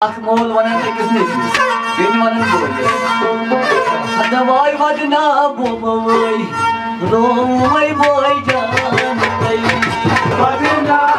Akmol wananta kisnesiz. And the boy. was boy a boy. Romay boy jan boy. Vadna boy.